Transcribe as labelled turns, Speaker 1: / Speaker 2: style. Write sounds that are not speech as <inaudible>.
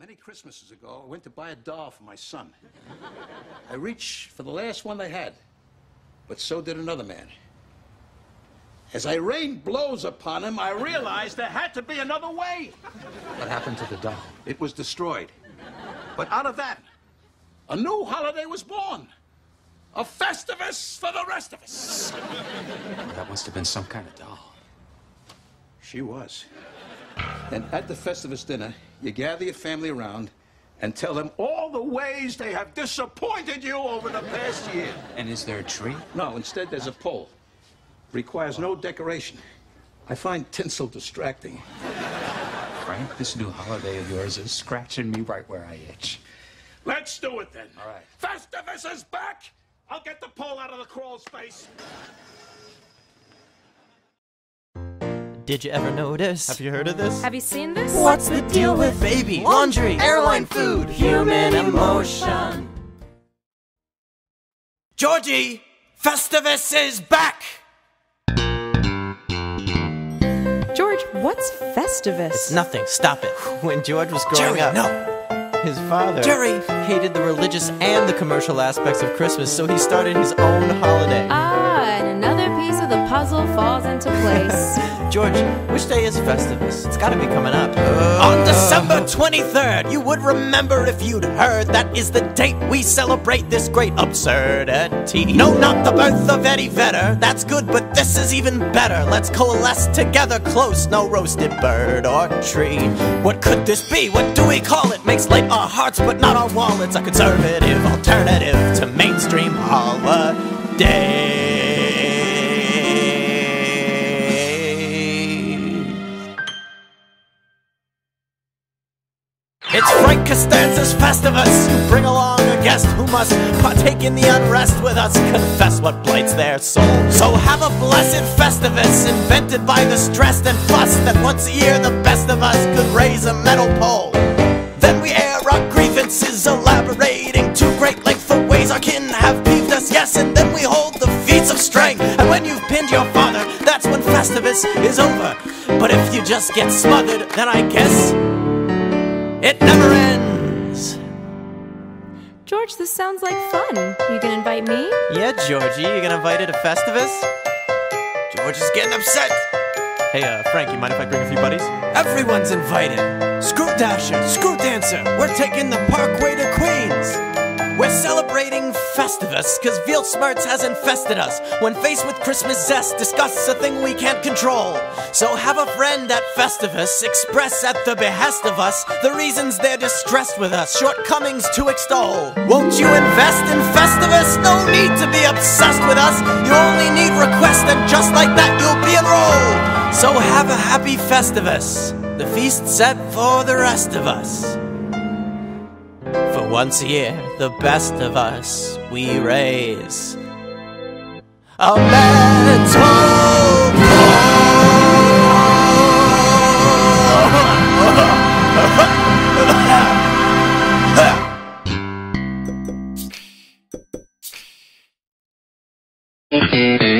Speaker 1: Many Christmases ago, I went to buy a doll for my son. I reached for the last one they had, but so did another man. As I rained blows upon him, I realized there had to be another way.
Speaker 2: What happened to the doll?
Speaker 1: It was destroyed. But out of that, a new holiday was born. A Festivus for the rest of us.
Speaker 2: That must have been some kind of doll.
Speaker 1: She was. And at the Festivus dinner, you gather your family around and tell them all the ways they have disappointed you over the past year.
Speaker 2: And is there a tree?
Speaker 1: No, instead there's a pole. Requires no decoration. I find tinsel distracting.
Speaker 2: Frank, this new holiday of yours is scratching me right where I itch.
Speaker 1: Let's do it then.
Speaker 2: All right.
Speaker 1: Festivus is back. I'll get the pole out of the crawl space.
Speaker 3: Did you ever notice? Have you heard of this?
Speaker 4: Have you seen this?
Speaker 3: What's the deal with baby laundry, airline food, human emotion? Georgie, Festivus is back!
Speaker 4: George, what's Festivus?
Speaker 3: It's nothing, stop it. <laughs> When George was growing
Speaker 2: Jerry,
Speaker 3: up,
Speaker 2: no!
Speaker 3: his father
Speaker 2: Jerry!
Speaker 3: hated the religious and the commercial aspects of Christmas, so he started his own holiday.
Speaker 4: Ah,
Speaker 3: George, which day is Festivus? It's gotta be coming up. On December 23rd, you would remember if you'd heard that is the date we celebrate this great absurdity. No, not the birth of Eddie Vedder. That's good, but this is even better. Let's coalesce together close, no roasted bird or tree. What could this be? What do we call it? Makes light our hearts, but not our wallets. A conservative alternative to mainstream holiday. It's Frank Costanza's Festivus. You bring along a guest who must partake in the unrest with us, confess what blights their soul. So have a blessed Festivus, invented by the stressed and fussed, that once a year the best of us could raise a metal pole. Then we air our grievances, elaborating to great length the ways our kin have peeved us, yes, and then we hold the feats of strength. And when you've pinned your father, that's when Festivus is over. But if you just get smothered, then I guess it never ends.
Speaker 4: George, this sounds like fun. You gonna invite me?
Speaker 3: Yeah, Georgie, you gonna invite her to Festivus? George is getting upset. Hey, uh, Frank, you mind if I bring a few buddies? Everyone's invited. Screw Dasher, Screw Dancer, we're taking the Parkway to Queens. We're celebrating Festivus, cause Veal Smarts has infested us. When faced with Christmas zest, discuss a thing we can't control. So have a friend at Festivus, express at the behest of us the reasons they're distressed with us, shortcomings to extol. Won't you invest in Festivus? No need to be obsessed with us. You only need request, and just like that, you'll be enrolled. So have a happy Festivus, the feast set for the rest of us. Once a year, the best of us, we raise a metal Thank. <laughs> <laughs>